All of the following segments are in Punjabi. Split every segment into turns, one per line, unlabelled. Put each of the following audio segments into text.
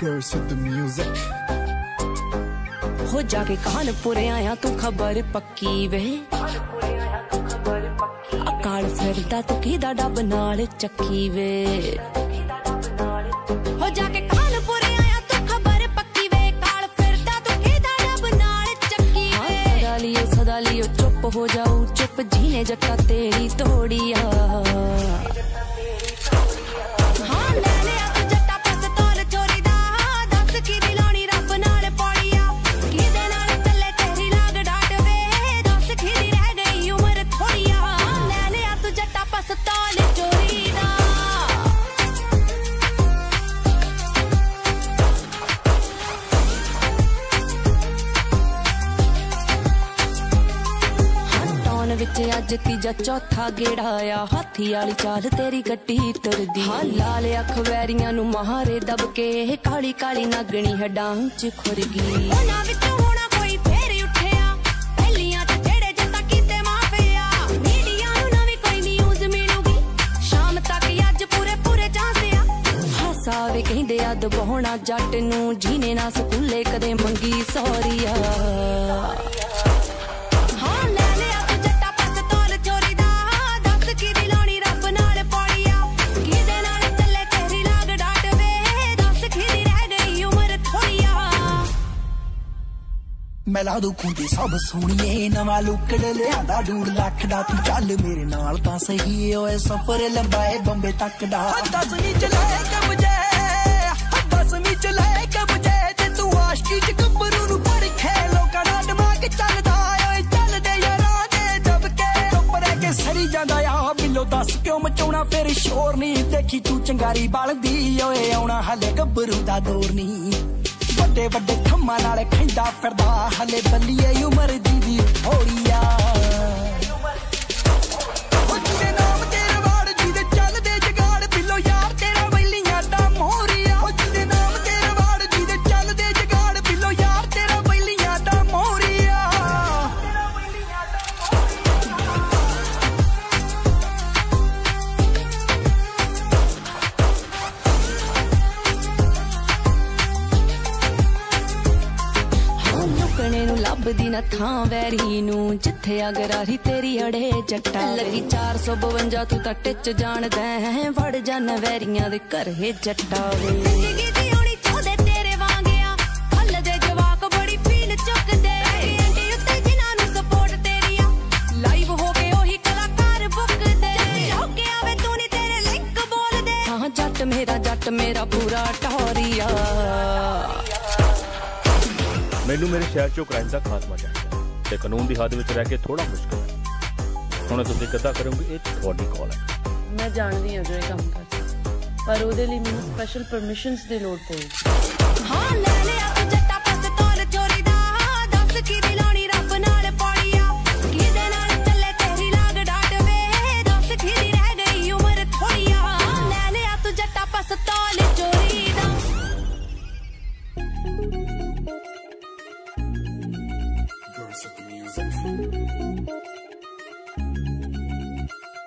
girls with the music.
ਹੋ ਜਾ ਕੇ ਕਾਨਪੁਰ ਆਇਆ ਤੂੰ ਖਬਰ ਪੱਕੀ ਵੇ ਅਕਾਲ ਫਿਰਦਾ ਤੂੰ ਕਿਹਦਾ ਡੱਬ ਨਾਲ ਚੱਕੀ ਵੇ ਹੋ ਜਾ ਕੇ ਕਾਨਪੁਰ ਆਇਆ ਤੂੰ ਖਬਰ ਪੱਕੀ ਵੇ ਕਾਲ ਫਿਰਦਾ ਤੂੰ ਕਿਹਦਾ ਡੱਬ ਨਾਲ ਚੱਕੀ ਵੇ ਸਦਾ ਲਿਓ ਸਦਾ ਲਿਓ ਚੁੱਪ ਹੋ ਜਾਊ ਚੁੱਪ ਜੀਨੇ ਜੱਟਾ ਤੇਰੀ ਤੋੜੀਆ ਤੀਜਾ ਚੌਥਾ ਗੇੜਾ ਆ ਹਾਥੀ ਵਾਲੀ ਚਾਲ ਤੇਰੀ ਗੱਡੀ ਤੁਰਦੀ। ਹਾਂ ਲਾਲ ਅੱਖ ਵੈਰੀਆਂ ਨੂੰ ਮਹਾਰੇ ਦਬ ਕੇ ਕਾਲੀ ਕਾਲੀ ਨਾਗਣੀ ਹੱਡਾਂ ਚ ਖੁਰ ਗਈ। ਉਹਨਾਂ ਵਿੱਚੋਂ ਹੋਣਾ ਕੋਈ ਫੇਰ ਉੱਠਿਆ। ਪਹਿਲੀਆਂ ਚ ਜਿਹੜੇ ਜੱਟਾ ਕੀਤੇ ਮਾਫਿਆ ਮੀਡੀਆ ਨੂੰ ਨਵੀਂ ਕੋਈ ਨਿਊਜ਼ ਮਿਲੂਗੀ। ਸ਼ਾਮ ਤੱਕ ਅੱਜ ਪੂਰੇ ਪੂਰੇ ਚਾਂਸਿਆ ਹਾਸਾ ਵੀ ਕਹਿੰਦੇ ਆ ਦਬਾਉਣਾ ਜੱਟ ਨੂੰ। ਜੀਨੇ ਨਾ ਸਕੂਲੇ ਕਦੇ ਮੰਗੀ ਸੌਰੀਆ।
ਮੈਂ ਲਾ ਦੂ ਸਭ ਸੋਹਣੀਏ, ਨਵਾਂ ਲੁੱਕੜ ਲਿਆਂਦਾ ਡੂੜ ਲੱਖ ਦਾ। ਤੂੰ ਚੱਲ ਮੇਰੇ ਨਾਲ ਤਾਂ ਸਹੀ ਓਏ ਸਫ਼ਰ ਲੰਬਾਏ ਬੰਬੇ ਤੱਕ ਦਾ। ਦਸਵੀਂ ਚ ਲੈ ਕੇ ਬਜੇ ਦਸਵੀਂ ਚ ਲੈ ਕੇ ਬਜੇ ਤੇ ਤੂੰ ਆਸ਼ਕੀ ਚ ਗੱਭਰੂ ਨੂੰ ਪੜ ਖੇ ਲੋਕਾਂ ਦਾ ਦਿਮਾਗ ਚੱਲਦਾ ਓਏ ਚੱਲਦੇ ਯਾਰਾਂ ਦੇ ਦਬ ਕੇ ਚੁੱਪ ਕੇ ਸਰੀ ਜਾਂਦਾ ਆ। ਬਿੱਲੋ ਦੱਸ ਕਿਉਂ ਮਚਾਉਣਾ, ਫਿਰ ਸ਼ੋਰ ਨਹੀਂ ਦੇਖੀ ਤੂੰ ਚੰਗਾਰੀ ਬਲਦੀ ਓਏ ਆਉਣਾ ਹਲੇ ਗੱਭਰੂ ਦਾ ਦੌਰ ਨਹੀਂ ਵੱਡੇ ਵੱਡੇ ਖੰਮਾਂ ਨਾਲ ਖੈਂਦਾ ਫਿਰਦਾ। ਹਲੇ ਬੱਲੀਏ ਉਮਰ ਦੀ ਵੀ ਥੋੜੀਆ ਜਿਹਦੇ
ਲੱਭਦੀ ਥਾਂ ਵੈਰੀ ਨੂੰ, ਜਿੱਥੇ ਅਗਰਾਰੀ ਤੇਰੀ ਅੜੇ ਜੱਟਾ ਲੱਗੀ 452 ਤੂੰ ਤਾਂ ਟਿੱਚ ਜਾਣਦਾ ਹੈ, ਵੜ ਜਾਣ ਵੈਰੀਆਂ ਦੇ ਘਰੇ ਜੱਟਾ ਵੇ
ਮੈਨੂੰ ਮੇਰੇ ਸ਼ਹਿਰ 'ਚੋਂ ਕ੍ਰਾਈਮ ਦਾ ਖਾਤਮਾ ਚਾਹੀਦਾ ਹੈ ਤੇ ਕਾਨੂੰਨ ਦੀ ਹੱਦ ਵਿੱਚ ਰਹਿ ਕੇ ਥੋੜਾ ਮੁਸ਼ਕਲ ਹੈ। ਹੁਣ ਤੁਸੀਂ ਕਿੱਦਾਂ ਕਰੋਗੇ? ਇਹ ਤੁਹਾਡੀ ਕਾਲ ਹੈ।
ਮੈਂ ਜਾਣਦੀ ਹਾਂ ਜੋ ਇਹ ਕੰਮ ਕਰਦਾ ਪਰ ਉਹਦੇ ਲਈ ਮੈਨੂੰ ਸਪੈਸ਼ਲ ਪਰਮਿਸ਼ਨਸ ਦੀ ਲੋੜ ਪਊਗੀ
ਹਾਂ ਲੈ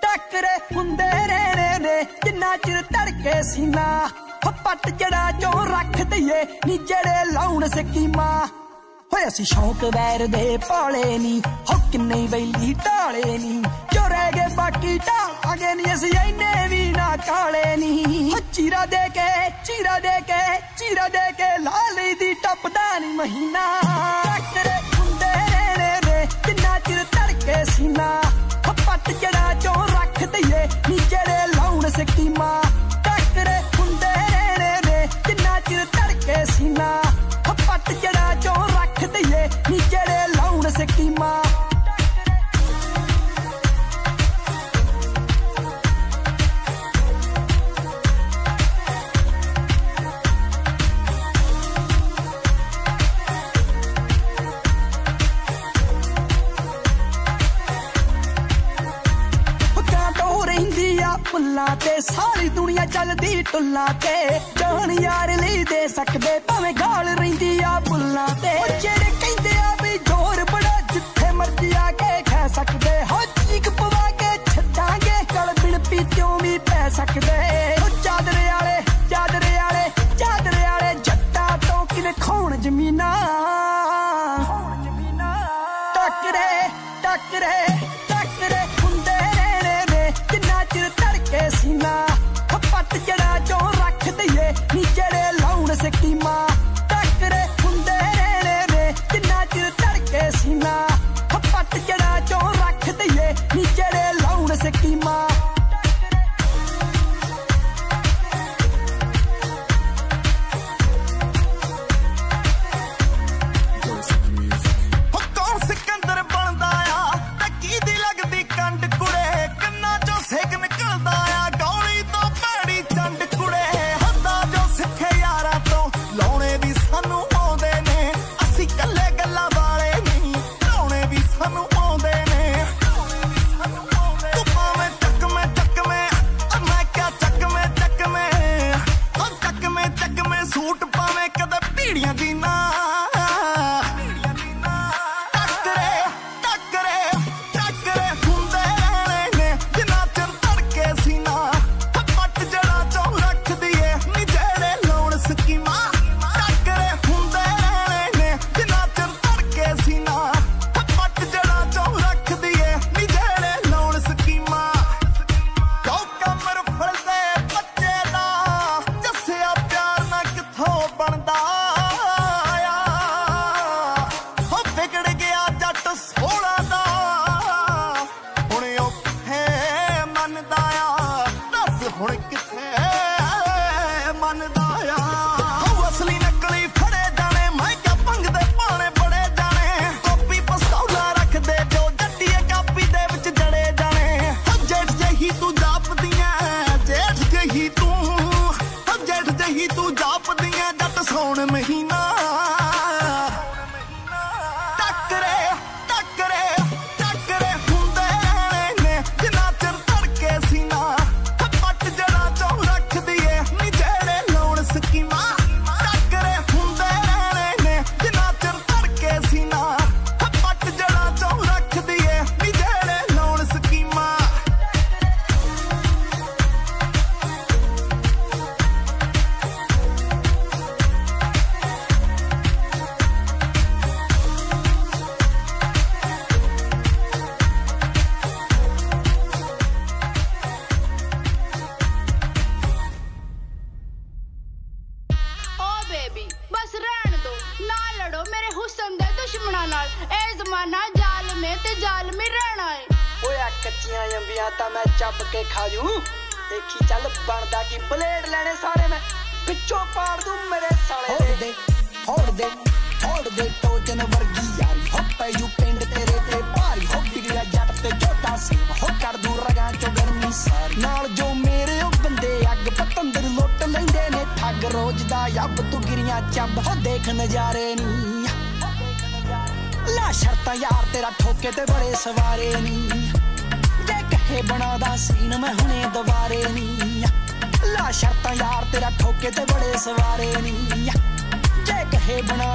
ਟੱਕਰੇ ਹੁੰਦੇ ਰਹਿਣੇ ਨੇ, ਜਿੰਨਾ ਚਿਰ ਧੜਕੇ ਸੀਨਾ। ਹੋ ਪੱਟ ਜੜਾ ਚੋਂ ਰੱਖ ਦਈਏ, ਨੀ ਜਿਹੜੇ ਲਾਉਣ ਸਕੀਮਾਂ। ਹੋਏ ਅਸੀਂ ਸ਼ੌਂਕ ਵੈਰ ਦੇ ਪਾਲੇ ਨਹੀਂ ਹੋ ਕਿੰਨੇ ਬੈਲੀ ਢਾਲੇ ਨਹੀਂ ਜੋ ਰਹਿ ਗਏ ਬਾਕੀ ਢਾਲਾਂਗੇ ਨੀ, ਅਸੀਂ ਇੰਨੇ ਵੀ ਨਾ ਕਾਲੇ ਨੀ। ਹੋ ਚੀਰਾ ਦੇ ਕੇ, ਚੀਰਾ ਦੇ ਕੇ, ਚੀਰਾ ਦੇ ਕੇ ਲਾਲੀ ਦੀ ਟੱਪਦਾ ਨੀ ਮਹੀਨਾ। ਟੱਕਰੇ ਚਿਰ ਧੜਕੇ ਸੀਨਾ ਪੱਟ ਜੜਾ ਚੋਂ ਰੱਖ ਦਈਏ ਨੀ ਜਿਹੜੇ ਲਾਉਣ ਸਕੀਮਾ ਤੇ ਸਾਰੀ ਦੁਨੀਆ ਚੱਲਦੀ ਟੁੱਲਾਂ ਤੇ। ਜਾਨ ਯਾਰ ਲਈ ਦੇ ਸਕਦੇ, ਭਾਵੇਂ ਗਾਲ ਰਹਿੰਦੀ ਆ ਬੁੱਲਾਂ ਤੇ। ਉਹ ਜਿਹੜੇ ਕਹਿੰਦੇ ਆ ਵੀ ਜ਼ੋਰ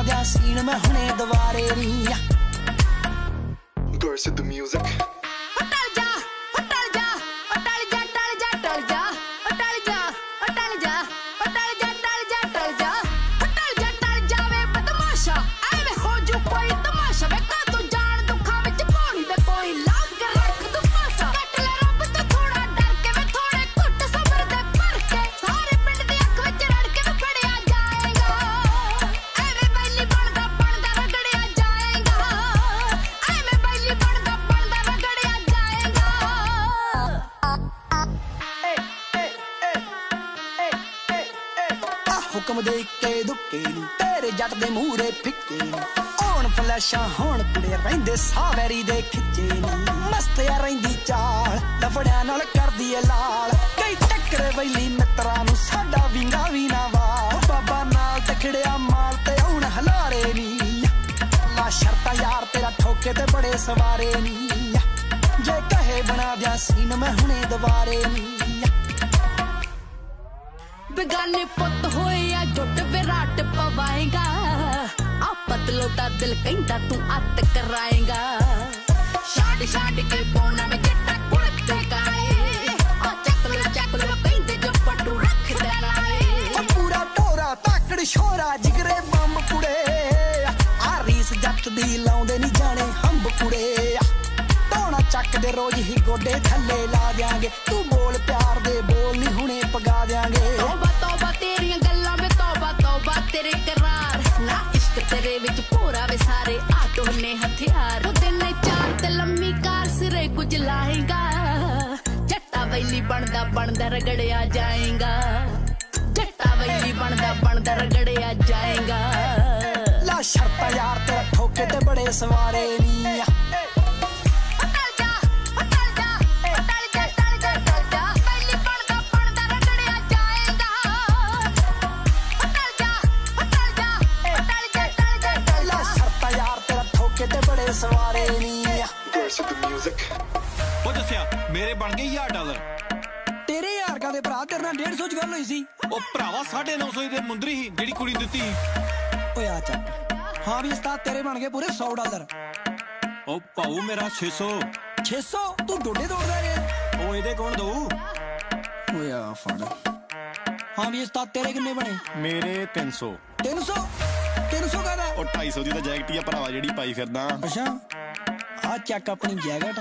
जा सीन में हुने दवारे रिया
Girls to the music.
ਕੁੜੇ ਸਾਵੈਰੀ ਦੇ ਖਿੱਚੇ ਨੀ ਮਸਤਿਆ ਰਹਿੰਦੀ ਚਾਲ ਲਫੜਿਆਂ ਨਾਲ ਕਰਦੀ ਏ ਲਾਲ। ਕਈ ਟੱਕਰੇ ਵੈਲੀ ਮਿੱਤਰਾਂ ਨੂੰ ਸਾਡਾ ਵਿੰਗਾ ਵੀ ਨਾ ਵਾ ਬਾਬਾ ਨਾਲ ਤਖੜਿਆ ਮਾਲ ਤੇ ਹੁਣ ਹਲਾਰੇ ਨੀ। ਲਾ ਸ਼ਰਤਾਂ ਯਾਰ ਤੇਰਾ ਠੋਕੇ ਤੇ ਬੜੇ ਸਵਾਰੇ ਨੀ। ਜੇ ਕਹੇ ਬਣਾ ਦਿਆ ਸੀਨ ਮੈਂ ਹੁਣੇ ਦੁਬਾਰੇ ਨੀ।
ਬੇਗਾਨੇ ਪੁੱਤ ਹੋਏ ਆ, ਜੁੱਟ ਵਿਰਾਟ ਪਵਾਏਗਾ। ਪਤਲੋ ਦਾ ਦਿਲ ਕਹਿੰਦਾ ਤੂੰ ਅੱਤ ਕਰਾਏਗਾ। ਛਾੜ ਛਾੜ ਕੇ ਪੌਣਾ ਵਿੱਚ ਟੱਕਰ ਤੇ ਕਾਏ ਆ ਚੱਕ ਲੈ ਚੱਕ ਲੈ, ਕਹਿੰਦੇ ਜੋ ਪਟੂ ਰੱਖ ਦੇਣਾਏ
ਉਹ ਪੂਰਾ ਢੋਰਾ ਤਾਕੜ ਸ਼ੋਰਾ ਜਿਗਰੇ ਬੰਬ ਕੁੜੇ। ਆ ਰੀਸ ਜੱਟ ਦੀ ਲਾਉਂਦੇ ਨਹੀਂ ਜਾਣੇ ਹੰਬ ਕੁੜੇ। ਢੋਣਾ ਚੱਕ ਦੇ ਰੋਜ਼ ਹੀ ਗੋਡੇ ਥੱਲੇ ਲਾ ਦਿਆਂਗੇ। ਤੂੰ
ਰਗੜਿਆ ਜਾਏਗਾ। ਜੱਟਾ ਵੈਲੀ ਬਣਦਾ ਬਣਦਾ ਰਗੜਿਆ ਜਾਏਗਾ।
ਲਾ ਸ਼ਰਤਾ ਯਾਰ ਤੇਰਾ ਠੋਕੇ ਤੇ ਬੜੇ ਸਵਾਰੇ ਨੀ ਸਵਾਰੇ ਨੀ
ਦੇਸ਼ ਦੀ 뮤직
ਉਹ ਦੱਸਿਆ ਮੇਰੇ ਬਣ ਗਏ 1000 ਡਾਲਰ।
ਤੇਰੇ ਨਾਲ 150 ਚ ਗੱਲ ਹੋਈ ਸੀ।
ਉਹ ਭਰਾਵਾ 950 ਦੇ ਮੁੰਦਰੀ ਸੀ ਜਿਹੜੀ ਕੁੜੀ ਦਿੱਤੀ
ਓਏ ਆ ਚੱਕ ਹਾਂ ਵੀ ਉਸਤਾਦ ਤੇਰੇ ਬਣ ਗਏ ਪੂਰੇ 100 ਡਾਲਰ।
ਉਹ ਭਾਊ ਮੇਰਾ 600
600 ਤੂੰ ਡੋਡੇ ਦੌੜਦਾ ਰੇ
ਉਹ ਇਹਦੇ ਕੌਣ ਦਊ?
ਓਏ ਆ ਫੜ। ਹਾਂ ਵੀ ਉਸਤਾਦ ਤੇਰੇ ਕਿੰਨੇ ਬਣੇ?
ਮੇਰੇ 300
300 300 ਕਹਦਾ?
ਉਹ 250 ਦੀ ਤਾਂ ਜੈਕਟ ਹੀ ਆ ਭਰਾਵਾ ਜਿਹੜੀ ਪਾਈ ਫਿਰਦਾ।
ਅੱਛਾ। ਆ ਚੱਕ ਆਪਣੀ ਜੈਕਟ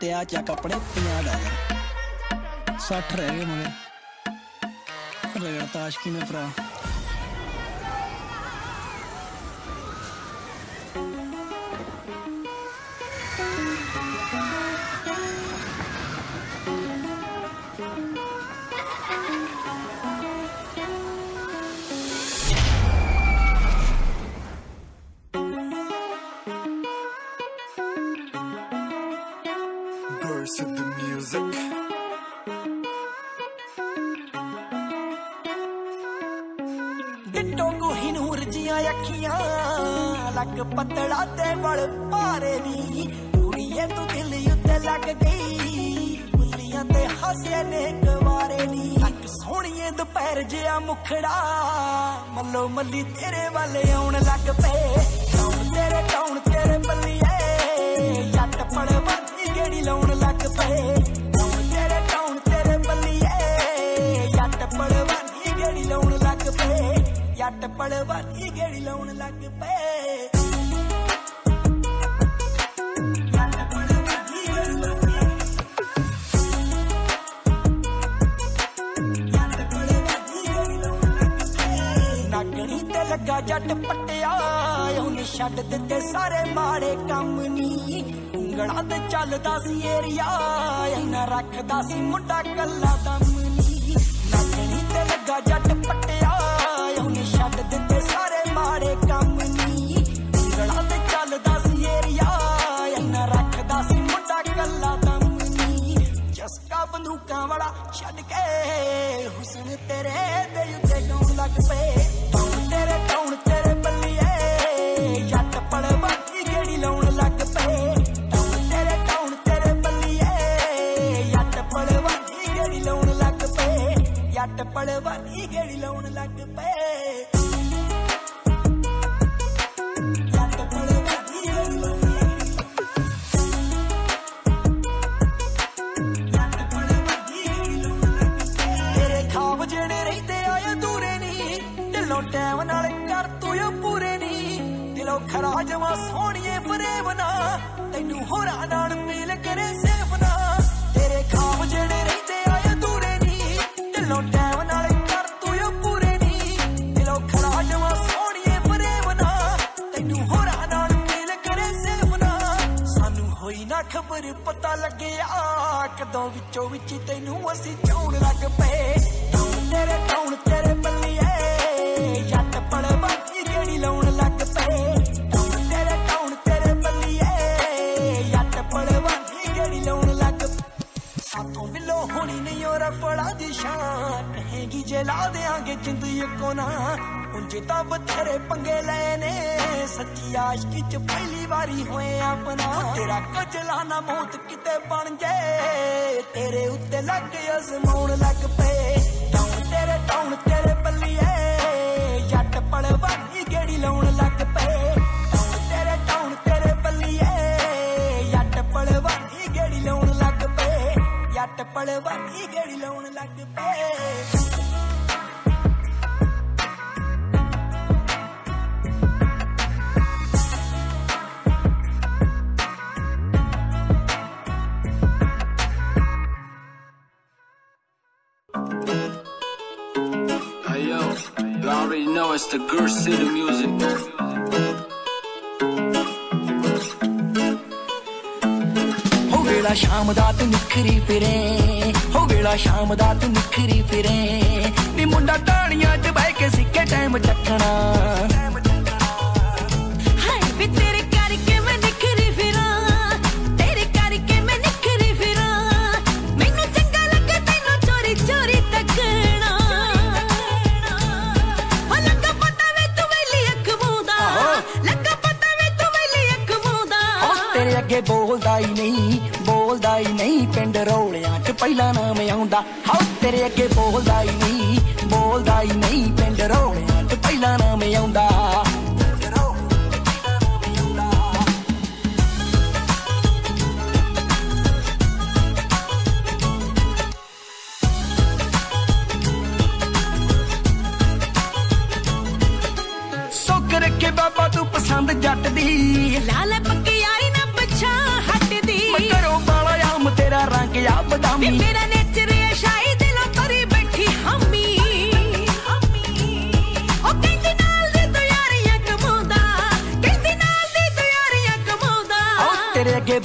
ਤੇ ਆ ਚੱਕ ਆਪਣੇ 50 ਡਾਲਰ। 60 ਰਹਿ ਗਏ ਮਗਰ ਰਗੜ ਤਾਸ਼ਕੀ ਨੇ ਭਰਾ? ਖੜਾ। ਮੱਲੋ ਮੱਲੀ ਤੇਰੇ ਵੱਲ ਆਉਣ ਲੱਗ ਪਏ। ਕੌਣ ਤੇਰੇ ਕੌਣ ਤੇਰੇ ਬੱਲੀਏ ਜੱਟ ਪੜਵਾਦੀ ਗੇੜੀ ਲਾਉਣ ਲੱਗ ਪਏ। ਕੌਣ ਤੇਰੇ ਕੌਣ ਤੇਰੇ ਬੱਲੀਏ ਜੱਟ ਪੜਵਾਦੀ ਗੇੜੀ ਲਾਉਣ ਲੱਗ ਪਏ। ਜੱਟ ਪੜਵਾਦੀ ਗੇੜੀ ਲਾਉਣ ਲੱਗ ਪਏ। ਜੱਟ ਪੱਟਿਆ ਉਹਨੇ ਛੱਡ ਦਿੱਤੇ ਸਾਰੇ ਮਾੜੇ ਕੰਮ ਨੀ। ਉਂਗਲਾਂ ਤੇ ਚੱਲਦਾ ਸੀ ਏਰੀਆ ਇਹਨਾਂ ਰੱਖਦਾ ਸੀ ਮੁੰਡਾ ਕੱਲਾ ਦਮ ਨੀ। ਲੱਗਣੀ ਤੇ ਲੱਗਾ ਜੱਟ ਪੱਟਿਆ ਉਹਨੇ ਛੱਡ ਦਿੱਤੇ ਸਾਰੇ ਮਾੜੇ ਕੰਮ ਨੀ। ਉਂਗਲਾਂ ਤੇ ਚੱਲਦਾ ਸੀ ਏਰੀਆ ਇਹਨਾਂ ਰੱਖਦਾ ਸੀ ਮੁੰਡਾ ਕੱਲਾ ਦਮ ਨੀ। ਜਸਕਾ ਬੰਦੂਕਾਂ ਵਾਲਾ ਛੱਡ ਕੇ ਹੁਸਨ ਤੇਰੇ ਦੇ ਉੱਤੇ ਗਾਉਣ ਲੱਗ ਪਏ। ਰਹਿੰਦੇ ਆ ਅਧੂਰੇ ਨਹੀਂ। ਢਿੱਲੋਂ ਟੈਮ ਨਾਲ ਕਰ ਤੂੰ ਇਹ ਪੂਰੇ ਨਹੀਂ। ਦਿਲੋਂ ਖਰਾ ਜਮਾ ਸੋਹਣੀਏ ਫਰੇਬ ਨਾ ਤੈਨੂੰ ਹੋਰਾਂ ਨਾਲ ਪਤਾ ਲੱਗਿਆ ਕਦੋਂ ਵਿੱਚੋਂ ਵਿੱਚ ਤੈਨੂੰ ਅਸੀਂ ਚਾਉਣ ਲੱਗ ਪਏ। ਟੌਣ ਤੇਰੇ ਟੌਣ ਤੇਰੇ ਬੱਲੀਏ। ਜੱਟ ਪੜਵਾਕੀ ਗੇੜੀ ਲਾਉਣ ਲੱਗ ਪਏ। ਟੌਣ ਤੇਰੇ ਟੌਣ ਤੇਰੇ ਬੱਲੀਏ। ਜੱਟ ਪੜਵਾਕੀ ਗੇੜੀ ਲਾਉਣ ਲੱਗ ਸਾਥੋਂ ਮਿਲੋ ਹੋਣੀ ਨਹੀਂ ਉਹ ਰਫੜਾ ਦੀ ਸ਼ਾਨ। ਕਹੇਗੀ ਜੇ ਲਾ ਦੇਾਂਗੇ ਜਿੰਦ ਇੱਕੋ ਨਾ। ਉਂਝ ਬਥੇਰੇ ਪੰਗੇ ਲਏ ਨੇ। ਸੱਚੀ ਆਸ਼ਕੀ ਚ ਪਹਿਲੀ ਵਾਰੀ ਹੋਏ ਆਪਣਾ। ਤੇਰਾ ਕਜਲਾ ਨਾ ਮੌਤ ਕਿਤੇ ਬਣ ਜੇ ਤੇਰੇ ਉੱਤੇ ਲੱਗ ਅਜ਼ਮਾਉਣ ਲੱਗ ਪਏ। ਵੇਲਾ ਸ਼ਾਮ ਦਾ
ਤੇਰੇ
ਅੱਗੇ ਬੋਲਦਾ ਹੀ ਨਹੀਂ ਬੋਲਦਾ ਹੀ ਨਹੀਂ ਪਿੰਡ ਰੌਲਿਆਂ 'ਚ ਪਹਿਲਾ ਨਾਮ ਆਉਂਦਾ। ਰੱਖੇ ਬਾਬਾ ਤੂੰ ਪਸੰਦ ਜੱਟ ਦੀ
ਲਾਲ ਪੱਕੀ ਯਾਰੀ ਨਾ ਪਛਾ
ਮੈਂ ਕਰੋ ਬਾਲਾ ਆਮ ਤੇਰਾ ਰੰਗ ਆ ਬਦਾਮੀ।
ਮੇਰਾ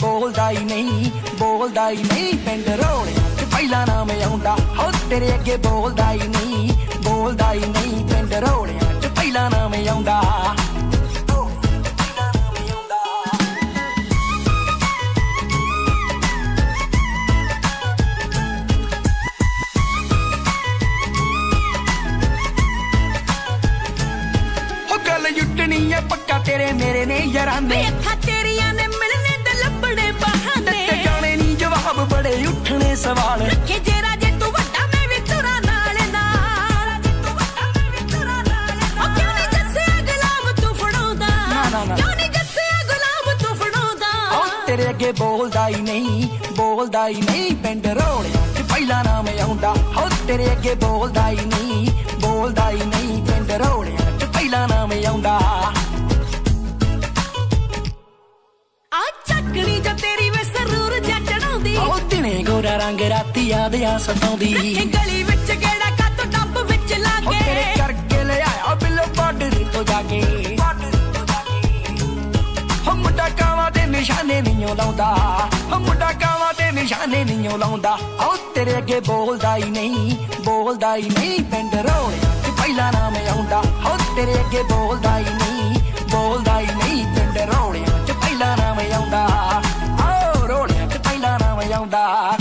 ਬੋਲਦਾ ਹੀ ਨਹੀਂ, ਬੋਲਦਾ ਹੀ ਨਹੀਂ। ਪਿੰਡ ਰੌਲਿਆਂ 'ਚ ਪਹਿਲਾ ਨਾਮ ਆਉਂਦਾ ਹੋ ਤੇਰੇ ਅੱਗੇ ਬੋਲਦਾ ਹੀ ਨਹੀਂ, ਬੋਲਦਾ ਹੀ ਨਹੀਂ। ਪਿੰਡ ਰੌਲਿਆਂ 'ਚ ਪਹਿਲਾ ਨਾਮ ਆਉਂਦਾ ਗੱਲ ਯੁੱਟਣੀ ਐ ਪੱਕਾ ਤੇਰੇ ਮੇਰੇ ਨੇ ਯਾਰਾਂ
ਵੇ ਅੱਖਾਂ ਤੇਰੀਆਂ ਨੇ।
ਜਵਾਬ ਬੜੇ ਉੱਠਣੇ ਸਵਾਲ।
ਰੱਖੇ ਜੇ ਰਾਜੇ ਤੂੰ ਵੱਡਾ ਮੈਂ ਵੀ ਤੁਰਾਂ ਨਾਲ ਨਾਲ। ਤੂੰ ਵੱਡਾ ਮੈਂ ਵੀ ਤੁਰਾਂ ਨਾਲ ਉਹ ਕਿਉਂ ਨਹੀਂ ਜੱਸਿਆ ਗੁਲਾਮ ਤੂੰ ਫੜਾਉਂਦਾ?
ਨਾ, ਨਾ, ਨਾ।
ਕਿਉਂ ਨਹੀਂ ਜੱਸਿਆ ਗੁਲਾਮ ਤੂੰ ਫੜਾਉਂਦਾ?
ਹੋ ਤੇਰੇ ਅੱਗੇ ਬੋਲਦਾ ਹੀ ਨਹੀਂ ਬੋਲਦਾ ਹੀ ਨਹੀਂ ਪਿੰਡ ਰੌਲਿਆਂ 'ਚ। ਪਹਿਲਾ ਨਾਮ ਆਉਂਦਾ ਹੋ ਤੇਰੇ ਅੱਗੇ ਬੋਲਦਾ ਹੀ ਨਹੀਂ ਬੋਲਦਾ ਹੀ ਨਹੀਂ ਪਿੰਡ ਰੌਲਿਆਂ 'ਚ। ਪਹਿਲਾ ਨਾਮ ਆਉਂਦਾ। ਯਾਦ ਆ ਸਤਾਉਂਦੀ।
ਰੱਖੇ ਗਲੀ ਵਿੱਚ ਕਿਹੜਾ ਕੱਤ ਡੱਬ ਵਿੱਚ
ਉਹ
ਲਾਗੇ
ਤੇਰੇ ਕਰਕੇ ਲੈ ਆਇਆ ਬਿੱਲੋ ਬਾਰਡਰ ਤੋਂ ਜਾ ਕੇ। ਹੋ ਮੁੰਡਾ ਕਾਵਾਂ ਦੇ ਨਿਸ਼ਾਨੇ ਨਹੀਂ ਲਾਉਂਦਾ। ਉਹ ਮੁੰਡਾ ਕਾਵਾਂ ਦੇ ਨਿਸ਼ਾਨੇ ਨਹੀਂ ਲਾਉਂਦਾ। ਆਉ ਤੇਰੇ ਅੱਗੇ ਬੋਲਦਾ ਹੀ ਨਹੀਂ ਬੋਲਦਾ ਹੀ ਨਹੀਂ ਪਿੰਡ ਰੋੜਿਆਂ ਤੇ ਪਹਿਲਾ ਨਾਮ ਆਉਂਦਾ। ਆਉ ਤੇਰੇ ਅੱਗੇ ਬੋਲਦਾ ਹੀ ਨਹੀਂ ਬੋਲਦਾ ਹੀ ਨਹੀਂ ਪਿੰਡ ਰੋੜਿਆਂ ਤੇ ਪਹਿਲਾ ਨਾਮ ਆਉਂਦਾ। ਆਓ ਰੋੜਿਆਂ ਤੇ ਪਹਿਲਾ ਨਾਮ ਆਉਂਦਾ।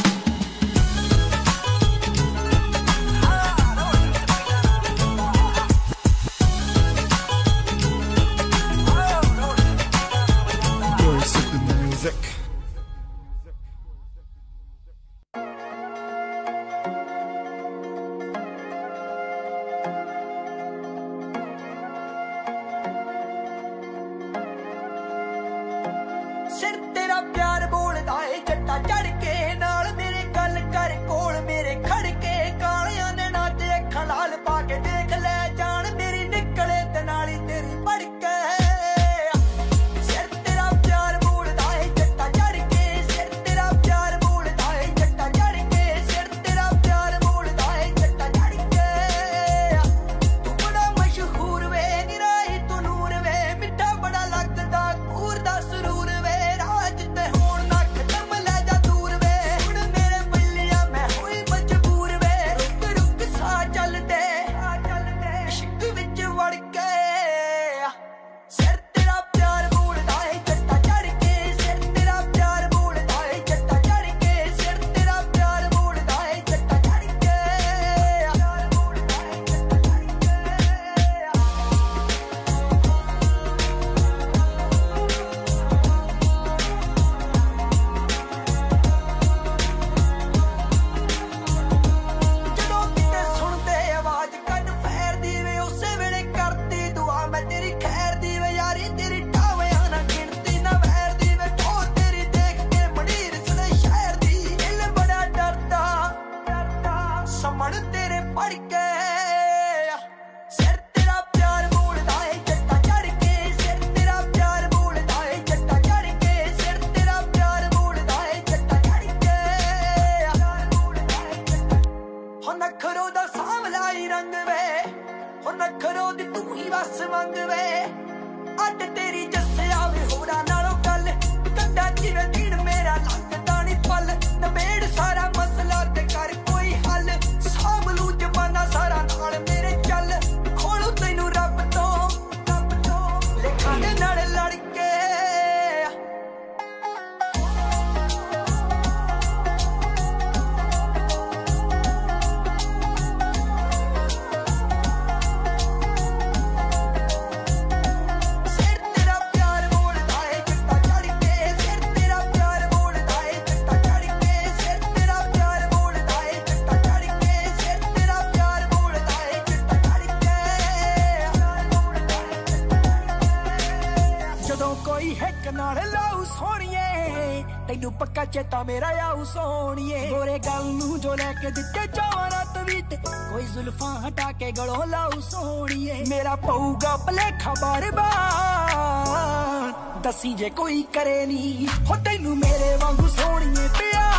ਮੇਰਾ ਆਉ ਸੋਣੀਏ। ਗੋਰੇ ਗੱਲ ਨੂੰ ਜੋ ਲੈ ਕੇ ਦਿੱਤੇ ਚਾਵਰਾਤ ਵਿੱਚ ਕੋਈ ਜ਼ੁਲਫਾਂ ਹਟਾ ਕੇ ਗਲੋਂ ਲਾਉ ਸੋਣੀਏ। ਮੇਰਾ ਪਊਗਾ ਭਲੇਖਾ ਬਾਰ ਬਾਰ ਦੱਸੀ ਜੇ ਕੋਈ ਕਰੇ ਨਹੀਂ ਹੋ ਤੈਨੂੰ ਮੇਰੇ ਵਾਂਗੂ ਸੋਣੀਏ ਪਿਆ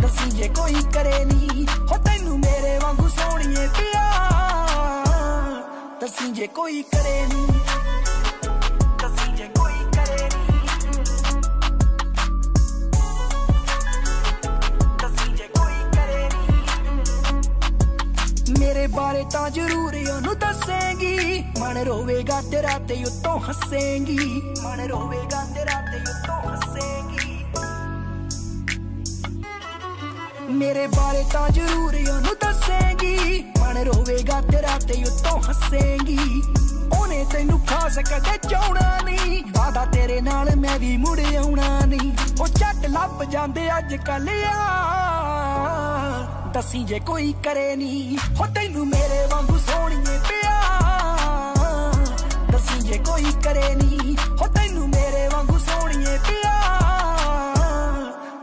ਦੱਸੀ ਜੇ ਕੋਈ ਕਰੇ ਨਹੀਂ ਹੋ ਤੈਨੂੰ ਮੇਰੇ ਵਾਂਗੂ ਸੋਣੀਏ ਪਿਆ ਦੱਸੀ ਜੇ ਕੋਈ ਕਰੇ ਨਹੀਂ ਤਾਂ ਜ਼ਰੂਰ ਉਹਨੂੰ ਦੱਸੇਂਗੀ। ਮਨ ਰੋਵੇਗਾ ਤੇਰਾ ਤੇ ਉੱਤੋਂ ਹੱਸੇਂਗੀ। ਮਨ ਰੋਵੇਗਾ ਤੇਰਾ ਤੇ ਉੱਤੋਂ ਹੱਸੇਂਗੀ। ਮੇਰੇ ਬਾਰੇ ਤਾਂ ਜ਼ਰੂਰ ਉਹਨੂੰ ਦੱਸੇਂਗੀ। ਮਨ ਰੋਵੇਗਾ ਤੇਰਾ ਤੇ ਉੱਤੋਂ ਹੱਸੇਂਗੀ। ਉਹਨੇ ਤੈਨੂੰ ਖਾਸ ਕਦੇ ਚਾਉਣਾ ਨਹੀਂ। ਵਾਦਾ ਤੇਰੇ ਨਾਲ ਮੈਂ ਵੀ ਮੁੜ ਆਉਣਾ ਨਹੀਂ। ਉਹ ਝੱਟ ਲੱਭ ਜਾਂਦੇ ਅੱਜ ਕੱਲ ਆ। ਦੱਸੀ ਜੇ ਕੋਈ ਕਰੇ ਨਹੀਂ ਹੋ ਤੈਨੂੰ ਮੇਰੇ ਵਾਂਗੂ ਸੋਹਣੀਏ ਪਿਆ ਦੱਸੀ ਜੇ ਕੋਈ ਕਰੇ ਨਹੀਂ ਹੋ ਤੈਨੂੰ ਮੇਰੇ ਵਾਂਗੂ ਸੋਹਣੀਏ ਪਿਆ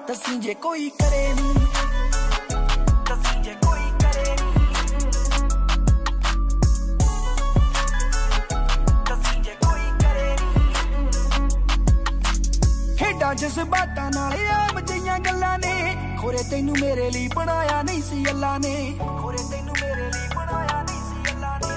ਦੱਸੀ ਜੇ ਕੋਈ ਕਰੇ ਨਹੀਂ ਦੱਸੀ ਜੇ ਕੋਈ ਕਰੇ ਨਹੀਂ ਦੱਸੀ ਜੇ ਕੋਈ ਕਰੇ ਨਹੀਂ ਖੇਡਾਂ ਜਜ਼ਬਾਤਾਂ ਨਾਲ ਆਮ ਜਈਆਂ ਗੱਲਾਂ ਨੇ। ਖੋਰੇ ਤੈਨੂੰ ਮੇਰੇ ਲਈ ਬਣਾਇਆ ਨਹੀਂ ਸੀ ਅੱਲਾ ਨੇ। ਖੋਰੇ ਤੈਨੂੰ ਮੇਰੇ ਲਈ ਬਣਾਇਆ ਨਹੀਂ ਸੀ ਅੱਲਾ ਨੇ।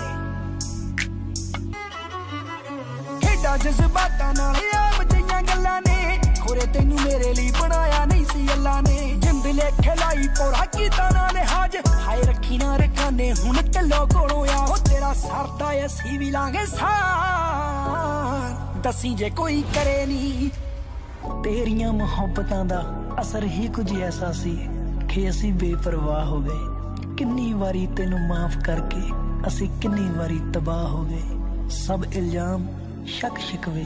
ਖੇਡਾਂ, ਜਜ਼ਬਾਤਾਂ ਨਾਲ ਆਮ ਜਈਆਂ ਗੱਲਾਂ ਨੇ। ਖੋਰੇ ਤੈਨੂੰ ਮੇਰੇ ਲਈ ਬਣਾਇਆ ਨਹੀਂ ਸੀ ਅੱਲਾ ਨੇ। ਜਿੰਦ ਲੇਖੇ ਲਾਈ ਪੋਰਾ ਕੀਤਾ ਨਾ ਲਿਹਾਜ ਹਾਏ ਰੱਖੀ ਨਾ ਰਖਾਨੇ, ਹੁਣ ਚੱਲੋ ਕੋਲੋਂ ਆ। ਉਹ ਤੇਰਾ ਸਰਦਾ ਅਸੀਂ ਵੀ ਲਾਂਗੇ ਸਾਰ। ਦੱਸੀ ਜੇ ਕੋਈ ਕਰੇ ਨਹੀਂ ਤੇਰੀਆਂ ਮੁਹੱਬਤਾਂ ਦਾ ਅਸਰ ਹੀ ਕੁਝ ਐਸਾ ਸੀ। ਕਿ ਅਸੀਂ ਬੇਪਰਵਾਹ ਹੋ ਗਏ। ਕਿੰਨੀ ਵਾਰੀ ਤੈਨੂੰ ਮਾਫ ਕਰਕੇ ਅਸੀਂ ਕਿੰਨੀ ਵਾਰੀ ਤਬਾਹ ਹੋ ਗਏ। ਸਭ ਇਲਜ਼ਾਮ ਸ਼ੱਕ ਸ਼ਿਕਵੇ।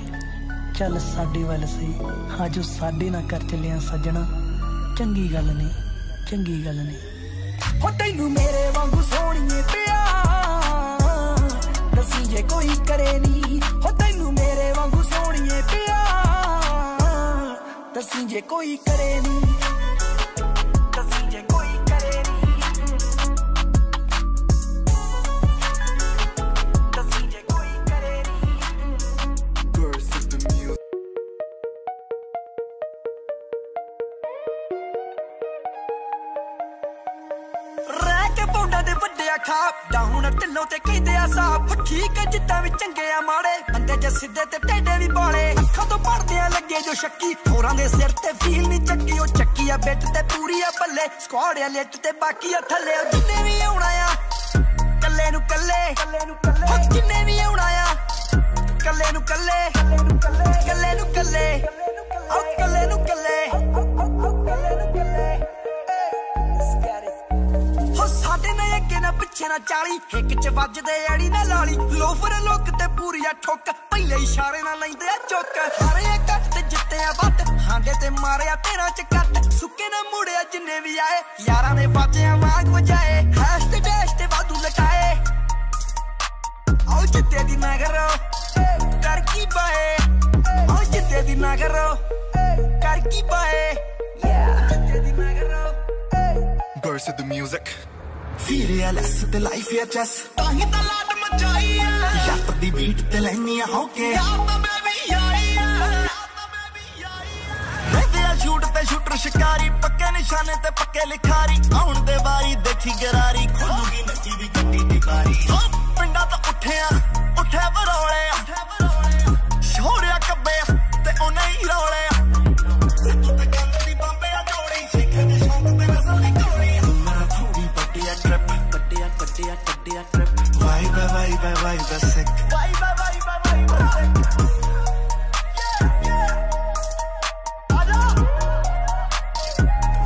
ਚੱਲ ਸਾਡੇ ਵੱਲ ਸੇ ਹਾਂ ਜੋ ਸਾਡੇ ਨਾਲ ਕਰ ਚੱਲਿਆ ਸੱਜਣਾ। ਚੰਗੀ ਗੱਲ ਨਹੀਂ, ਚੰਗੀ ਗੱਲ ਨਹੀਂ। ਹੋ ਤੈਨੂੰ ਮੇਰੇ ਵਾਂਗੂ ਸੋਹਣੀਏ ਪਿਆ। ਦੱਸੀ ਜੇ ਕੋਈ ਕਰੇ ਨਹੀਂ। ਹੋ ਤੈਨੂੰ ਮੇਰੇ ਵਾਂਗੂ ਸੋਹਣੀਏ ਪਿਆ। ਦੱਸੀ ਜੇ ਕੋਈ ਕਰੇ ਨਹੀਂ। ਬੰਦੇ ਤੇ ਟੇਡੇ ਵੀ ਬਾਲੇ। ਅੱਖਾਂ ਤੋਂ ਪੜਦੇ ਆ ਲੱਗੇ ਜੋ ਸ਼ੱਕੀ। ਹੋਰਾਂ ਦੇ ਸਿਰ ਤੇ ਫੀਲ ਨਹੀਂ ਚੱਕੀ। ਉਹ ਚੱਕੀ ਆ ਬਿੱਟ ਤੇ ਪੂਰੀ ਆ ਬੱਲੇ ਸਕੁਆਡ ਆ ਲਿੱਟ ਤੇ ਬਾਕੀ ਆ ਥੱਲੇ। ਉਹ ਜਿੰਨੇ ਵੀ ਆਉਣਾ ਆ, ਕੱਲੇ ਨੂੰ ਕੱਲੇ। ਕੱਲੇ ਨੂੰ ਕੱਲੇ ਉਹ ਜਿੰਨੇ ਵੀ ਆਉਣਾ ਆ, ਕੱਲੇ ਨੂੰ ਕੱਲੇ। ਕੱਲੇ ਨੂੰ ਕੱਲੇ। ਕੱਲੇ ਨੂੰ ਕੱਲੇ। ਉਹ ਕੱਲੇ ਨੂੰ ਕੱਲੇ ਕੱਲੇ। ਪਿੱਛੇ ਨਾ ਚਾਲੀ ਇੱਕ ਚ ਵੱਜਦੇ ਐੜੀ ਨਾ ਲਾਲੀ। ਲੋਫਰ ਲੋਕ ਤੇ ਪੂਰੀਆ ਠੋਕ ਪਹਿਲੇ ਇਸ਼ਾਰੇ ਨਾਲ ਲੈਂਦੇ ਆ ਚੁੱਕ। ਹਾਰੇ ਕੱਟ ਤੇ ਜਿੱਤੇ ਆ ਵੱਟ ਹਾਂਡੇ ਤੇ ਮਾਰਿਆ ਤੇਰਾ ਚ ਕੱਟ। ਸੁੱਕੇ ਨਾ ਮੁੜਿਆ ਜਿੰਨੇ ਵੀ ਆਏ ਯਾਰਾਂ ਨੇ ਬਾਜਿਆਂ ਵਾਂਗ ਵਜਾਏ। ਹੈਸ਼ ਤੇ ਡੈਸ਼ ਤੇ ਵਾਧੂ ਲਟਾਏ। ਆਓ ਜਿੱਤੇ ਦੀ ਨਗਰ ਕਰ ਕੀ ਬਾਏ? ਆਓ ਜਿੱਤੇ ਦੀ ਨਗਰ ਕਰ ਕੀ ਬਾਏ? ਜਿੱਤੇ ਦੀ ਨਗਰ
Girl System Music.
ਸੀਰੀਅਲਸ ਤੇ ਲਾਈਫ ਆ ਚੈਸ ਤਾਂ ਹੀ ਤਾਂ ਲਾਟ ਮਚਾਈ ਆ। ਯਾਤ ਦੀ ਬੀਟ ਤੇ ਲੈਨੀ ਆ ਹੋ ਕੇ। ਯਾਤ ਬੇਬੀ ਆਈ ਆ। ਵੇਦੇ ਆ। ਸ਼ੂਟ ਤੇ ਸ਼ੂਟਰ ਸ਼ਿਕਾਰੀ ਪੱਕੇ ਨਿਸ਼ਾਨੇ ਤੇ ਪੱਕੇ ਲਿਖਾਰੀ। ਆਉਣ ਦੇ ਵਾਰੀ ਦੇਖੀ ਗਰਾਰੀ ਖੁੱਲੂਗੀ ਨੱਚੀ ਦੀ ਗੱਡੀ ਦੀ ਬਾਰੀ ਪਿੰਡਾਂ ਤੋਂ ਉੱਠਿਆ ਉੱਠੇ ਬਰੋਲੇ ਛੋੜਿਆ
Vibe, vibe, vibe, sick.
ਵਾਈ ਵਾਈ ਵਾਈ ਵਾਈ ਵਾਈ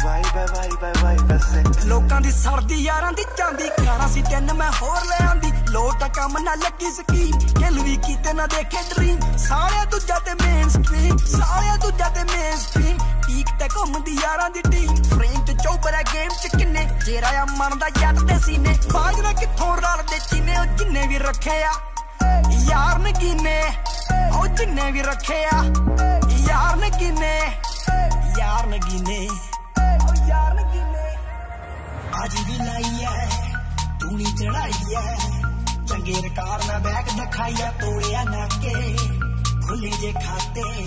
Vibe, vibe, vibe, sick.
ਲੋਕਾਂ ਦੀ ਸਰਦੀ ਯਾਰਾਂ ਦੀ ਚਾਂਦੀ। ਕਾਰਾਂ ਸੀ ਤਿੰਨ ਮੈਂ ਹੋਰ ਲੈ ਆਂਦੀ। ਲੋਟ ਕੰਮ ਨਾ ਲੱਗੀ ਸਕੀਮ। ਕਿਲ ਵੀ ਕੀਤੇ ਨਾ ਦੇਖੇ ਡ੍ਰੀਮ ਸਾਲਿਆ ਦੂਜਾ ਤੇ ਮੇਨ ਸਟ੍ਰੀਮ ਸਾਲਿਆ ਦੂਜਾ ਤੇ ਮੇਨ ਸਟ੍ਰੀਮ ਪੀਕ ਤੇ ਘੁੰਮਦੀ ਯਾਰਾਂ ਦੀ ਟੀਮ ਫਰੇਮ ਤੇ ਚੌਬਰਾ ਗੇਮ ਚ ਜੇਰਾ ਆ ਮੰਨਦਾ ਜੱਟ ਦੇ ਸੀਨੇ। ਬਾਜਰਾ ਕਿੱਥੋਂ ਰਲਦੇ ਚੀਨੇ ਉਹ ਜਿੰਨੇ ਵੀ ਰੱਖੇ ਆ। ਯਾਰ ਨਗੀਨੇ, ਉਹ ਜਿੰਨੇ ਵੀ ਰੱਖੇ ਆ। ਯਾਰ ਨਗੀਨੇ ਯਾਰ ਨਗੀਨੇ, ਉਹ ਯਾਰ ਨਗੀਨੇ। ਅੱਜ ਵੀ ਲਾਈ ਐ ਤੂੜੀ ਚੜਾਈ ਐ। ਚੰਗੇ ਰਕਾਰ ਨਾ ਬੈਗ ਦਿਖਾਈਆ, ਤੋੜਿਆ ਨਾਕੇ। ਖੁੱਲੇ ਜੇ ਖਾਤੇ,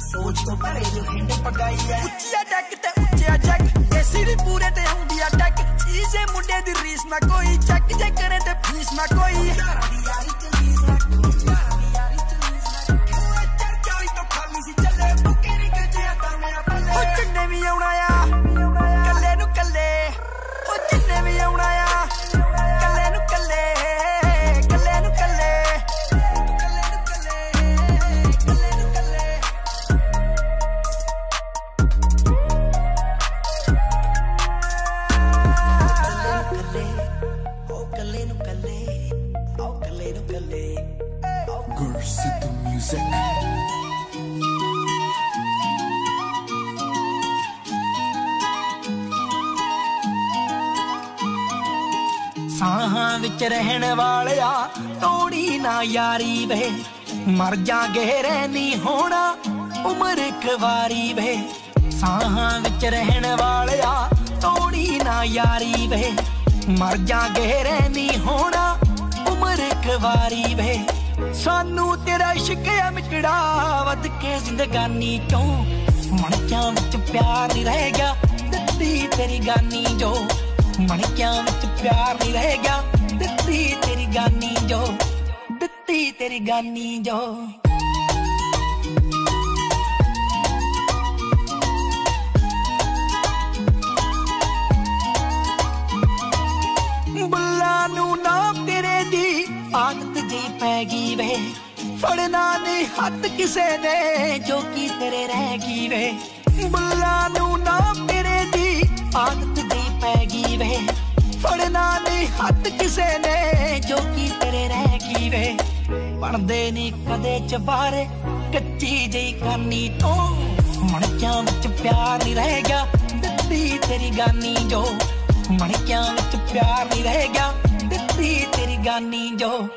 ਸੋਚ ਤੋਂ ਪਰੇ ਜੋ ਹਿੰਡ ਪਗਾਈ ਐ। ਉੱਚੀਆ ਡੈਕ ਤੇ ਉੱਚਿਆ ਜੈਕ ਏਸੀ ਵੀ ਪੂਰੇ ਤੇ ਹੁੰਦੀ ਆ ਟੈਕ। ਚੀਜ਼ੇ ਮੁੰਡੇ ਦੀ ਰੀਸ ਨਾ ਕੋਈ ਚੱਕ ਜੇ ਕਰੇ ਤੇ ਫੀਸ ਨਾ ਕੋਈ ਯਾਰਾਂ ਦੀ ਯਾਰੀ ਚ ਨਾ ਕੋਈ।
Girl System Music.
ਸਾਹਾਂ ਵਿੱਚ ਰਹਿਣ ਵਾਲਿਆ ਤੋੜੀ ਨਾ ਯਾਰੀ ਵੇ। ਮਰ ਜਾਗੇ ਰਹਿਨੀ ਹੋਣਾ, ਉਮਰ ਇੱਕ ਵਾਰੀ ਵੇ। ਸਾਹਾਂ ਵਿੱਚ ਰਹਿਣ ਵਾਲਿਆ ਤੋੜੀ ਨਾ ਯਾਰੀ ਵੇ। ਮਰ ਜਾਗੇ ਰਹਿਨੀ ਹੋਣਾ, ਉਮਰ ਇੱਕ ਵਾਰੀ ਵੇ। ਸਾਨੂੰ ਤੇਰਾ ਇਸ਼ਕ ਆ ਮਿਟੜਾ ਵੱਧ ਕੇ ਜ਼ਿੰਦਗਾਨੀ ਚੋਂ। ਮਣਕਿਆਂ ਵਿੱਚ ਪਿਆਰ ਨਹੀਂ ਰਹਿ ਗਿਆ, ਦਿੱਤੀ ਤੇਰੀ ਗਾਨੀ ਜੋ। ਮਣਕਿਆਂ ਵਿੱਚ ਪਿਆਰ ਨਹੀਂ ਰਹਿ ਗਿਆ, ਦਿੱਤੀ ਤੇਰੀ ਗਾਨੀ ਜੋ। ਦਿੱਤੀ ਤੇਰੀ ਗਾਨੀ ਜੋ। ਬੁੱਲਾ ਨੂੰ ਨਾ ਤੇਰੇ ਦੀ ਆਦਤ ਜੀ ਪੈ ਗਈ ਵੇ। ਹੱਥ ਕਿਸੇ ਦੇ ਜੋ ਕੀ ਤੇਰੇ ਰਹਿ ਗਈ ਵੇ। ਬੁੱਲਾ ਨੂੰ ਨਾ ਤੇਰੇ ਦੀ ਆਦਤ ਦੀ ਪੈ ਗਈ ਵੇ। ਫੜਨਾ ਨਹੀਂ ਹੱਥ ਕਿਸੇ ਨੇ, ਜੋ ਕੀ ਤੇਰੇ ਰਹਿ ਗਈ ਵੇ। ਬਣਦੇ ਨਹੀਂ ਕਦੇ ਚਬਾਰੇ, ਕੱਚੀ ਜਈ ਕਾਨੀ ਤੋਂ। ਮਣਕਿਆਂ ਵਿੱਚ ਪਿਆਰ ਨਹੀਂ ਰਹਿ ਗਿਆ, ਦਿੱਤੀ ਤੇਰੀ ਗਾਨੀ ਜੋ। ਮਣਕਿਆਂ ਵਿੱਚ ਪਿਆਰ ਨਹੀਂ ਰਹਿ ਗਿਆ, ਦਿੱਤੀ ਤੇਰੀ ਗਾਨੀ ਜੋ।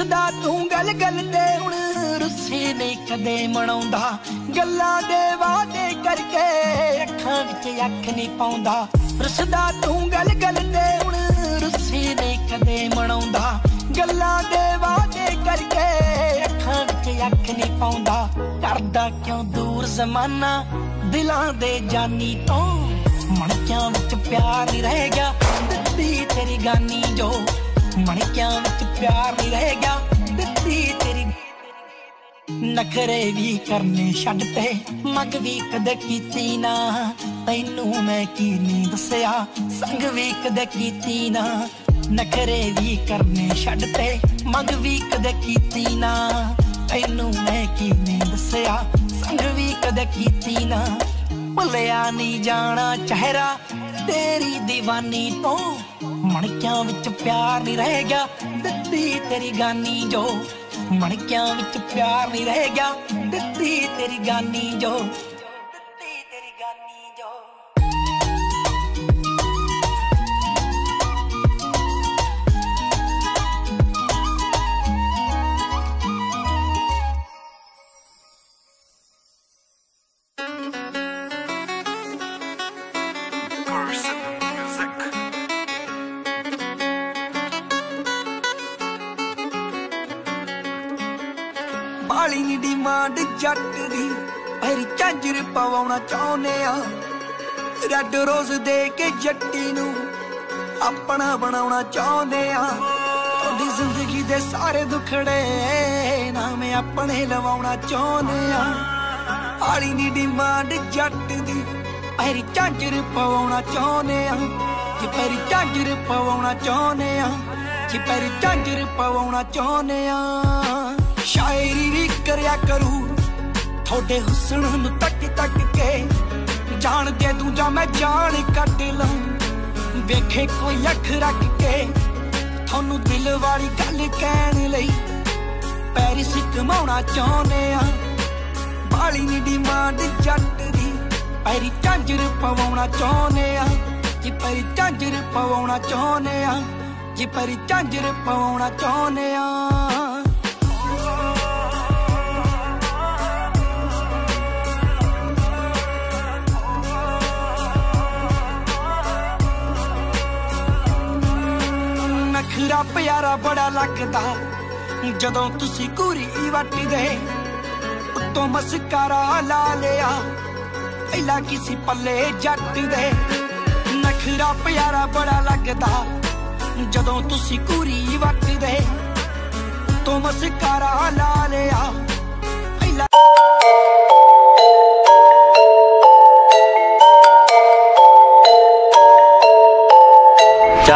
ਰਸਦਾ ਤੂੰ ਗੱਲ ਗੱਲ ਤੇ ਹੁਣ ਰੁੱਸੇ ਨਹੀਂ ਕਦੇ ਮਣਾਉਂਦਾ ਗੱਲਾਂ ਦੇ ਵਾਅਦੇ ਕਰਕੇ ਅੱਖਾਂ ਵਿੱਚ ਅੱਖ ਨਹੀਂ ਪਾਉਂਦਾ। ਰਸਦਾ ਤੂੰ ਗੱਲ ਗੱਲ ਤੇ ਹੁਣ ਰੁੱਸੇ ਨਹੀਂ ਕਦੇ ਮਣਾਉਂਦਾ ਗੱਲਾਂ ਦੇ ਵਾਅਦੇ ਕਰਕੇ ਅੱਖਾਂ ਵਿੱਚ ਅੱਖ ਨਹੀਂ ਪਾਉਂਦਾ। ਕਰਦਾ ਕਿਉਂ ਦੂਰ ਜ਼ਮਾਨਾ? ਦਿਲਾਂ ਦੇ ਜਾਨੀ ਤੋਂ। ਮਣਕਿਆਂ ਵਿੱਚ ਪਿਆਰ ਨਹੀਂ ਰਹਿ ਗਿਆ। ਦਿੱਤੀ ਤੇਰੀ ਗਾਨੀ ਜੋ ਮਣਕਿਆਂ ਵਿੱਚ ਪਿਆਰ ਨਹੀਂ ਰਹਿ ਗਿਆ ਦਿੱਤੀ ਤੇਰੀ ਨਖਰੇ ਵੀ ਕਰਨੇ ਛੱਡ ਤੇ, ਮੰਗ ਵੀ ਕਦੇ ਕੀਤੀ ਨਾ, ਤੈਨੂੰ ਮੈਂ ਕੀ ਨਹੀਂ ਦੱਸਿਆ, ਸੰਗ ਵੀ ਕਦੇ ਕੀਤੀ ਨਾ, ਨਖਰੇ ਵੀ ਕਰਨੇ ਛੱਡ ਤੇ, ਮੰਗ ਵੀ ਕਦੇ ਕੀਤੀ ਨਾ, ਤੈਨੂੰ ਮੈਂ ਕੀ ਨਹੀਂ ਦੱਸਿਆ, ਸੰਗ ਵੀ ਕਦੇ ਕੀਤੀ ਨਾ, ਭੁੱਲਿਆ ਨਹੀਂ ਜਾਣਾ ਚਿਹਰਾ, ਤੇਰੀ ਦੀਵਾਨੀ ਤੋਂ ਮਣਕਿਆਂ ਵਿੱਚ ਪਿਆਰ ਨਹੀਂ ਰਹਿ ਗਿਆ। ਦਿੱਤੀ ਤੇਰੀ ਗਾਨੀ ਜੋ ਮਣਕਿਆਂ ਵਿੱਚ ਪਿਆਰ ਨਹੀਂ ਰਹਿ ਗਿਆ। ਦਿੱਤੀ ਤੇਰੀ ਗਾਨੀ ਜੋ ਰੈੱਡ ਰੋਜ਼ ਦੇ ਕੇ ਜੱਟੀ ਨੂੰ ਆਪਣਾ ਬਣਾਉਣਾ ਚਾਹੁੰਦੇ ਆ। ਤੁਹਾਡੀ ਜ਼ਿੰਦਗੀ ਦੇ ਸਾਰੇ ਦੁਖੜੇ ਨਾਮ ਆਪਣੇ ਲਵਾਉਣਾ ਚਾਹੁੰਦੇ ਆ। ਆਲੀ ਨੀ ਡਿਮਾਂਡ ਜੱਟ ਦੀ, ਪੈਰੀ ਝਾਂਜਰ ਪਵਾਉਣਾ ਚਾਹੁੰਦੇ ਆ। ਕਿ ਪੈਰੀ ਝਾਂਜਰ ਪਵਾਉਣਾ ਚਾਹੁੰਦੇ ਆ ਕਿ ਪੈਰੀ ਝਾਂਜਰ ਪਵਾਉਣਾ ਚਾਹੁੰਦੇ ਆ। ਸ਼ਾਇਰੀ ਵੀ ਕਰਿਆ ਕਰੂ, ਤੁਹਾਡੇ ਹੁਸਨ ਨੂੰ ਤੱਕ ਤੱਕ ਕੇ ਜਾਣ ਦੇ ਦੂੰ ਮੈਂ ਜਾਨ ਕੱਢ ਲਾਂ ਵੇਖੇ ਕੋਈ ਅੱਖ ਰੱਖ ਕੇ ਤੁਹਾਨੂੰ ਦਿਲ ਵਾਲੀ ਗੱਲ ਕਹਿਣ ਲਈ। ਪੈਰਿਸ ਕਮਾਉਣਾ ਚਾਹੁੰਦੇ ਆ ਬਾਲੀ ਨੀ ਡਿਮਾਂਡ ਜੱਟ ਦੀ। ਪੈਰੀ ਝਾਂਜਰ ਪਵਾਉਣਾ ਚਾਹੁੰਦੇ ਆ, ਜੀ ਪੈਰੀ ਝਾਂਜਰ ਪਵਾਉਣਾ ਚਾਹੁੰਦੇ ਆ ਕਿ ਪੈਰੀ ਝਾਂਜਰ ਪਵਾਉਣਾ ਚਾਹੁੰਦੇ ਆ। ਨਖਰਾ ਪਿਆਰਾ ਬੜਾ ਲੱਗਦਾ। ਜਦੋਂ ਤੁਸੀਂ ਘੂਰੀ ਵੱਟਦੇ ਉੱਤੋਂ ਮਸਕਾਰਾ ਲਾ ਲਿਆ। ਪਹਿਲਾਂ ਕਿਸੇ ਪੱਲੇ ਜੱਟ ਦੇ ਨਖਰਾ ਪਿਆਰਾ ਬੜਾ ਲੱਗਦਾ। ਜਦੋਂ ਤੁਸੀਂ ਘੂਰੀ ਵੱਟਦੇ ਉੱਤੋਂ ਮਸਕਾਰਾ ਲਾ ਲਿਆ। ਪਹਿਲਾਂ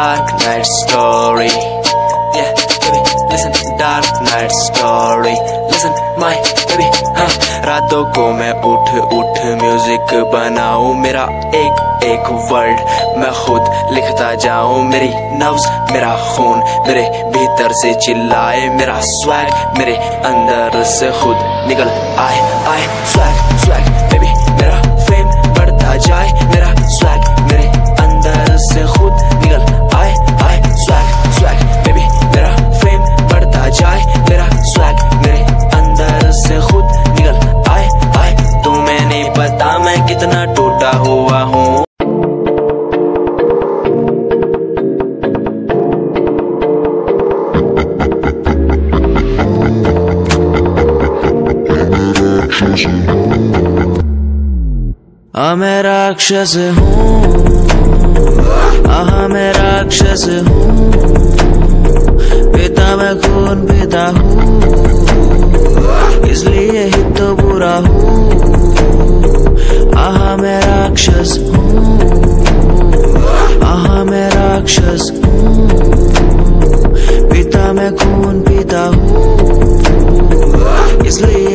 Dark night story. Yeah, baby, listen. Dark night story. Listen, my baby. हाँ रातों को मैं उठ उठ म्यूज़िक बनाऊँ मेरा एक एक वर्ड मैं खुद लिखता जाऊँ मेरी नव्स मेरा खून मेरे भीतर से चिल्लाए मेरा स्वैग मेरे अंदर से खुद निकल आए आए स्वैग स्वैग बेबी मेरा फेम बढ़ता जाए मेरा स्वैग राक्षस हूँ। आहा, मैं राक्षस हूँ। पिता, मैं खून पिता हूँ। इसलिए ही तो बुरा हूँ। आहा, मैं राक्षस
हूँ। आहा, मैं राक्षस हूँ। पिता, मैं खून पीता हूँ। इसलिए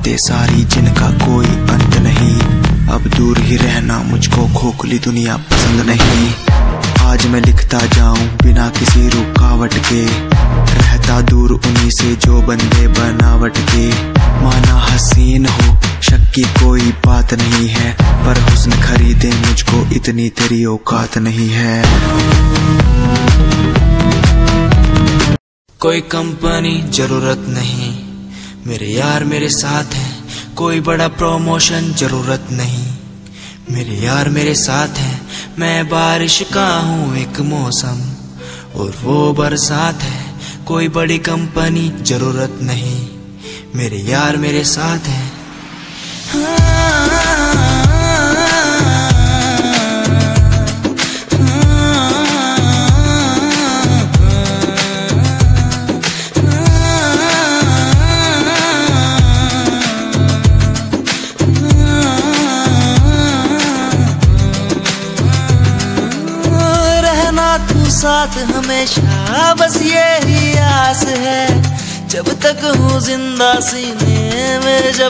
बातें सारी, जिनका कोई अंत नहीं। अब दूर ही रहना, मुझको खोखली दुनिया पसंद नहीं। आज मैं लिखता जाऊँ बिना किसी रुकावट के। रहता दूर उन्हीं से जो बंदे बनावट के। माना हसीन हो, शक की कोई बात नहीं है। पर हुस्न खरीदे मुझको, इतनी तेरी औकात नहीं है। कोई कंपनी, ज़रूरत नहीं। मेरे यार मेरे साथ हैं, कोई बड़ा प्रमोशन ज़रूरत नहीं। मेरे यार मेरे साथ हैं, मैं बारिश का हूँ एक मौसम। और वो बरसात है, कोई बड़ी कंपनी ज़रूरत नहीं। मेरे यार मेरे साथ हैं। रहना साथ हमेशा बस ये ही आस है जब तक हूँ जिंदा सीने में जब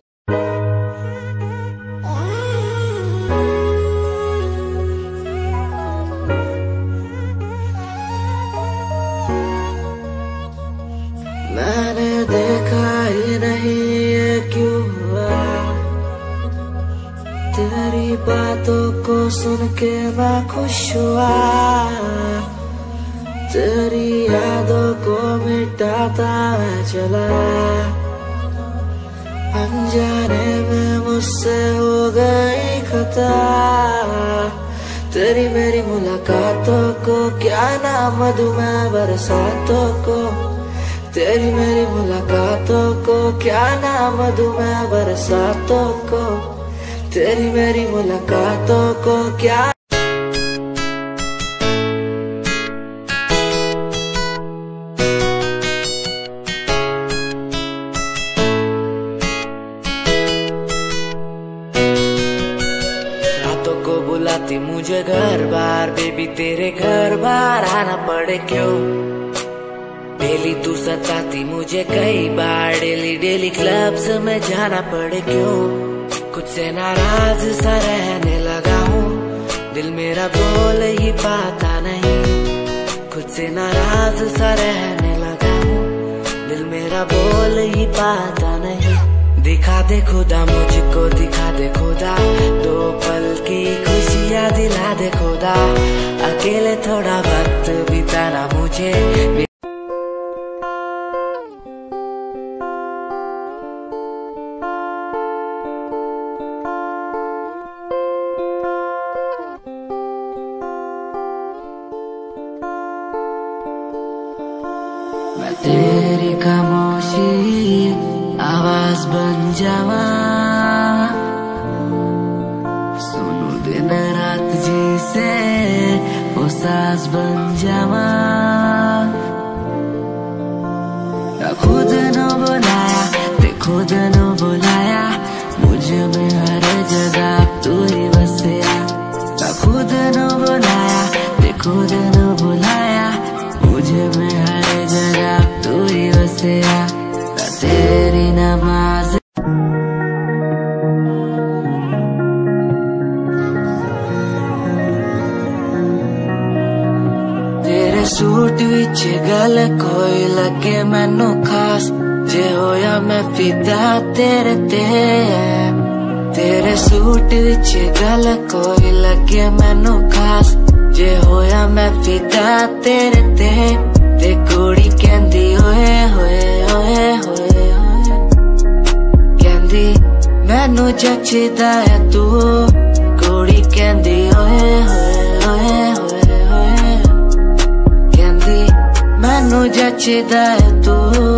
चला अनजाने में मुझसे हो गई खता तेरी मेरी मुलाकातों को क्या नाम मैं बरसातों को तेरी मेरी मुलाकातों को क्या नाम मैं बरसातों को तेरी मेरी मुलाकातों को क्या में जाना पड़े क्यों? खुद से नाराज़ सा रहने लगा हूँ। दिल मेरा बोल ही पाता नहीं। खुद से नाराज़ सा रहने लगा हूँ। दिल मेरा बोल ही पाता नहीं। दिखा दे खुदा, मुझको दिखा दे खुदा। दो पल की खुशियाँ दिला दे खुदा। अकेले थोड़ा वक्त बिताना मुझे। मैं तेरी खामोशी आवाज बन जावा सुनू दिन रात जी से वो सास बन जावा या खुद न बुलाया ते खुद न बुलाया मुझे में हर जगह तू ही बसया या खुद न बुलाया ते खुद न बुलाया मुझे में हर जगह तू ही बसया या तेरी नमाज ਤੇਰੇ ਸੂਟ ਵਿੱਚ ਗੱਲ ਕੋਈ ਲੱਗੇ ਮੈਨੂੰ ਖਾਸ ਜੇ ਹੋਇਆ ਮੈਂ ਫਿਦਾ ਤੇਰੇ ਤੇ ਤੇਰੇ ਸੂਟ ਵਿੱਚ ਗੱਲ ਕੋਈ ਲੱਗੇ ਮੈਨੂੰ ਖਾਸ ਜੇ ਹੋਇਆ ਮੈਂ ਫਿਦਾ ਤੇਰੇ ਤੇ ਤੇ ਕੁੜੀ ਕਹਿੰਦੀ ਓਏ ਹੋਏ ਓਏ ਹੋਏ ਓਏ ਕਹਿੰਦੀ ਮੈਨੂੰ ਜੱਚਦਾ ਹੈ ਤੂੰ ਕੁੜੀ ਕਹਿੰਦੀ ਓਏ ਹੋਏ ਓਏ ਹੋਏ ਹੋਏ ਕਹਿੰਦੀ ਮੈਨੂੰ ਜੱਚਦਾ ਹੈ ਤੂੰ